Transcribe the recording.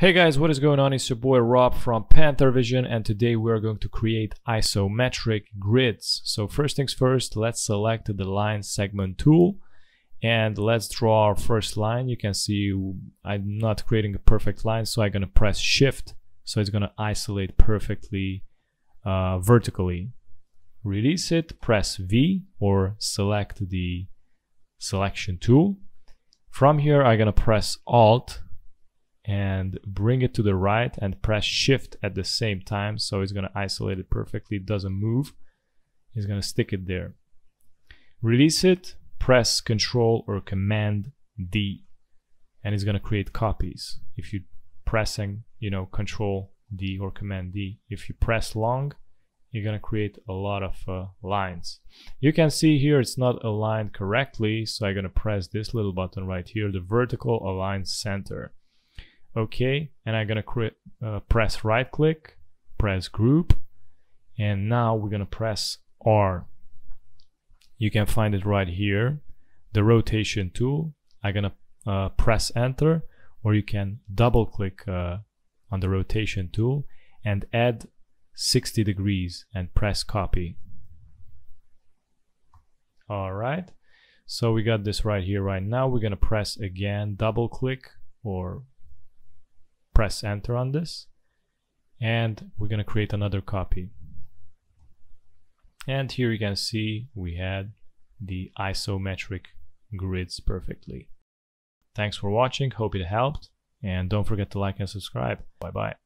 Hey guys, what is going on? It's your boy Rob from Panter Vision and today we're going to create isometric grids. So first things first, let's select the line segment tool and let's draw our first line. You can see I'm not creating a perfect line so I'm gonna press shift so it's gonna isolate perfectly uh, vertically. Release it, press V or select the selection tool. From here I'm gonna press Alt and bring it to the right and press shift at the same time. So it's going to isolate it perfectly. It doesn't move. It's going to stick it there. Release it press control or command D and it's going to create copies. If you pressing you know control D or command D if you press long you're going to create a lot of uh, lines. You can see here it's not aligned correctly so I'm going to press this little button right here the vertical align center okay and I'm gonna uh, press right click press group and now we're gonna press R. You can find it right here. The rotation tool I'm gonna uh, press enter or you can double click uh, on the rotation tool and add 60 degrees and press copy. All right. So we got this right here right now. We're gonna press again double click or press enter on this and we're going to create another copy. And here you can see we had the isometric grids perfectly. Thanks for watching hope it helped and don't forget to like and subscribe. Bye bye